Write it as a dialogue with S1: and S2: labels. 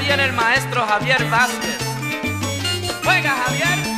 S1: Viene el maestro Javier Vázquez. Juega Javier.